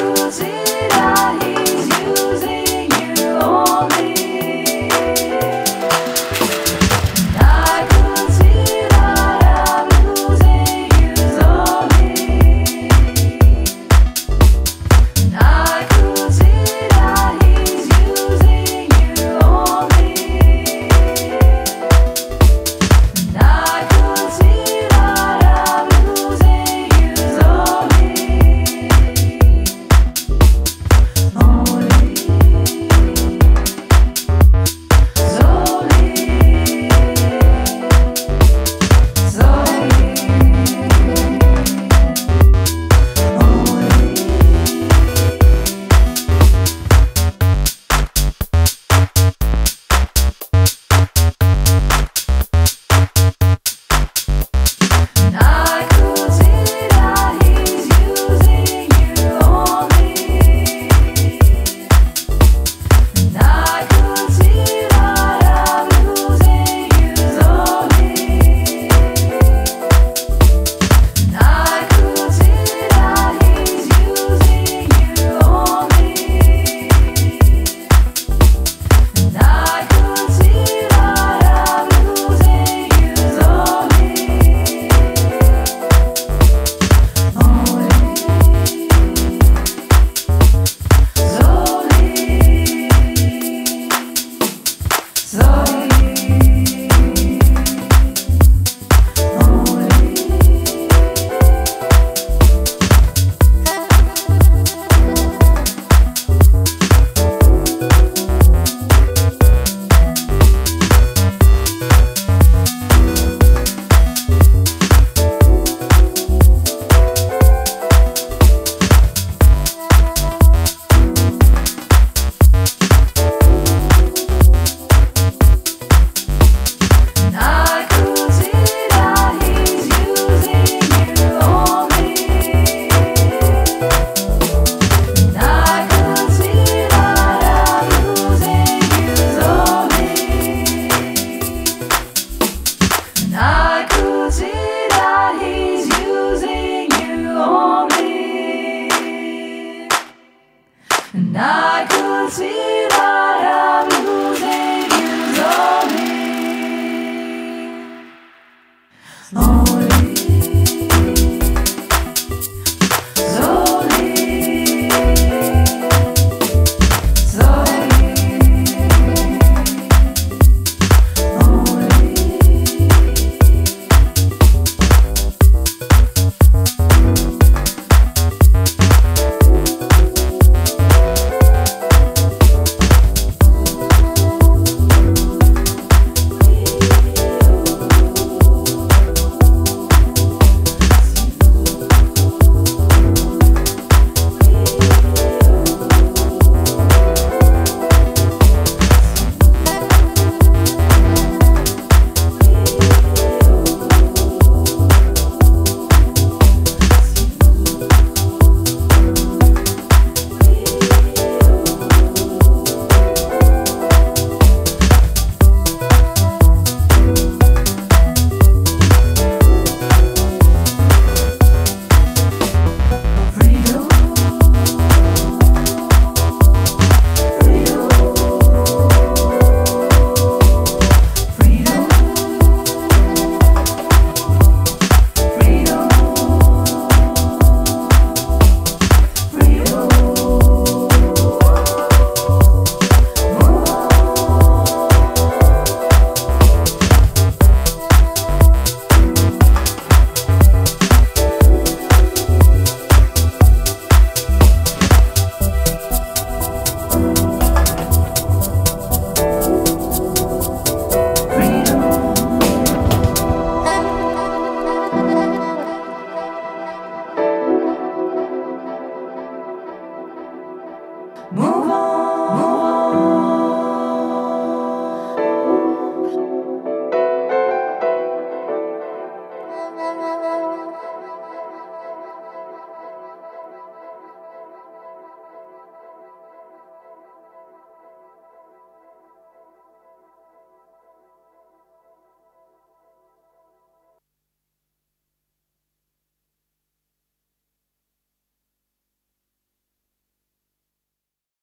tudo dirá. Brasil.